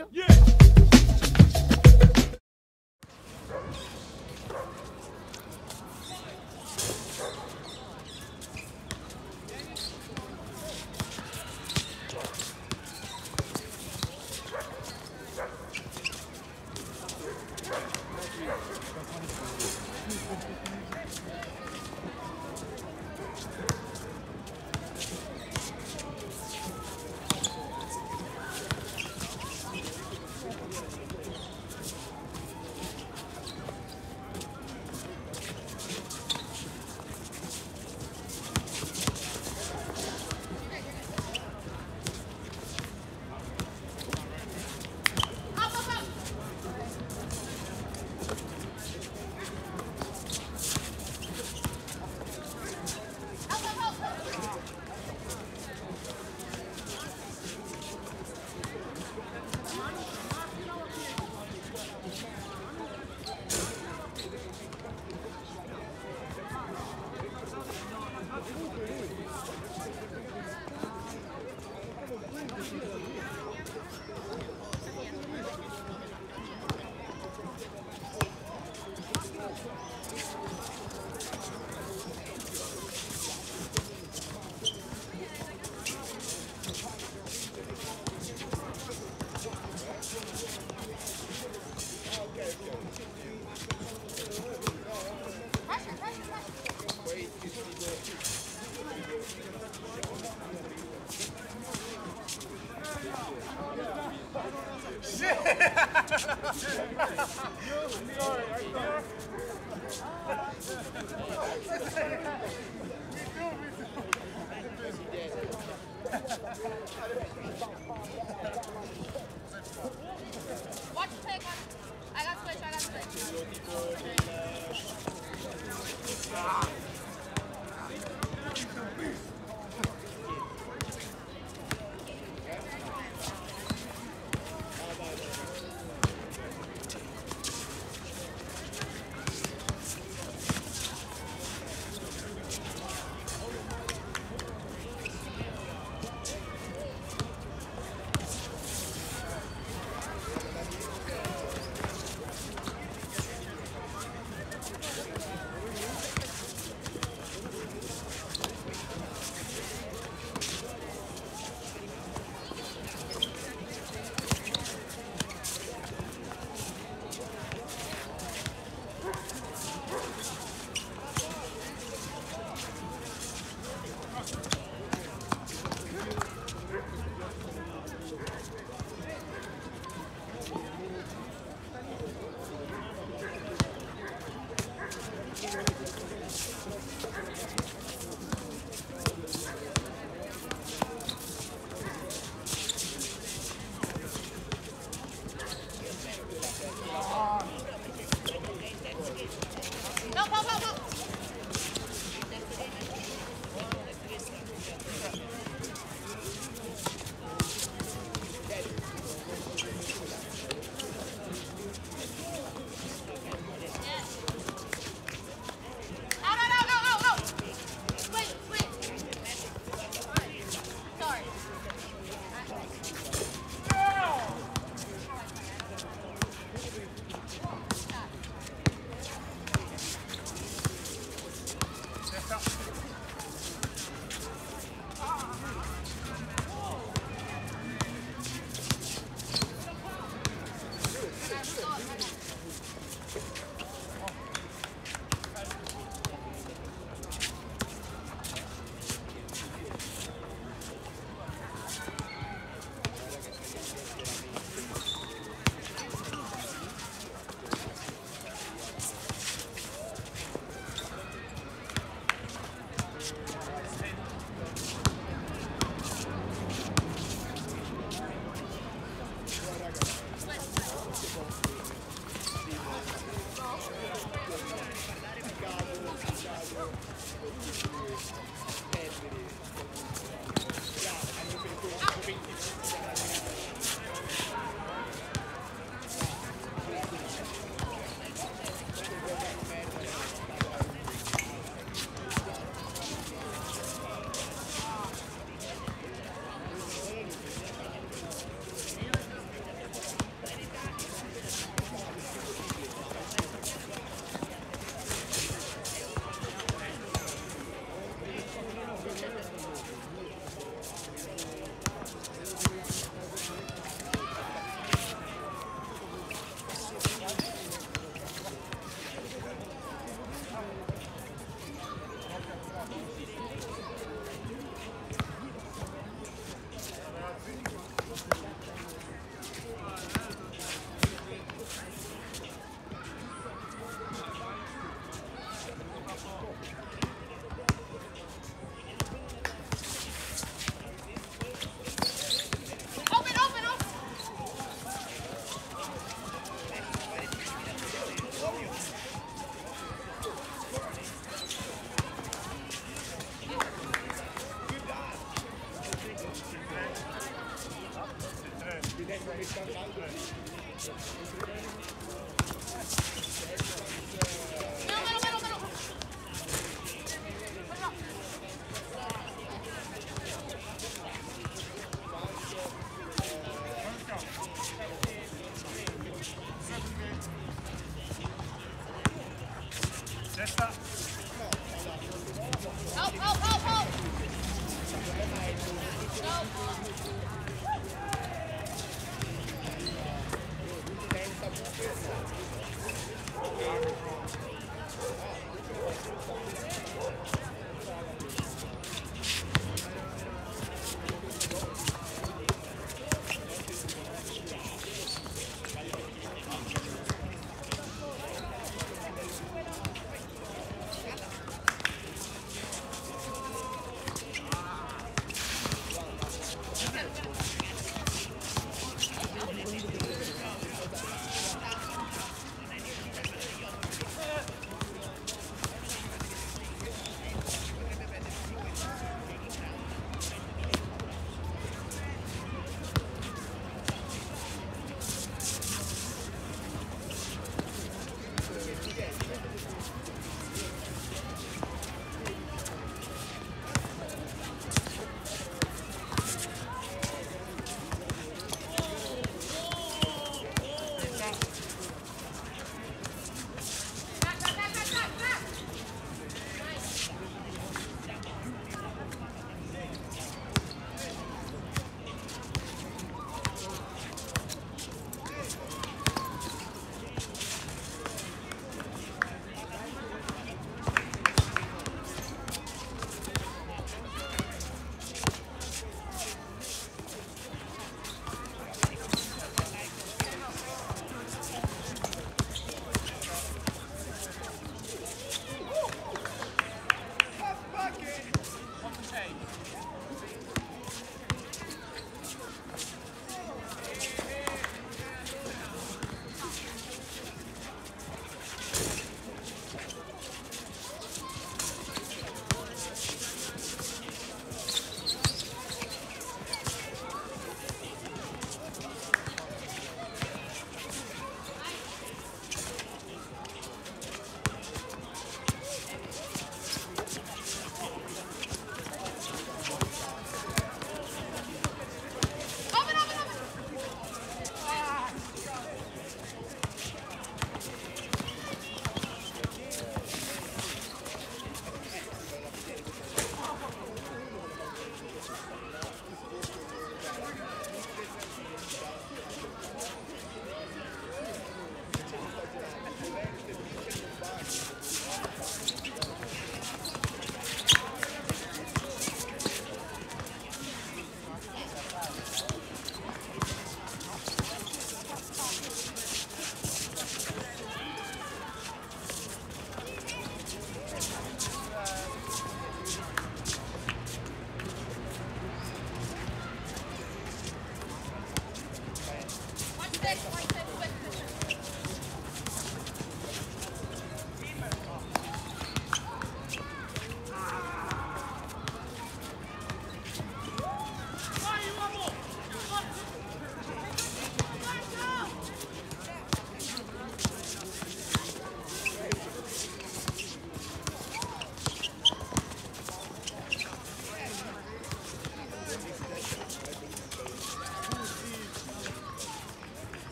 nigga. Yeah.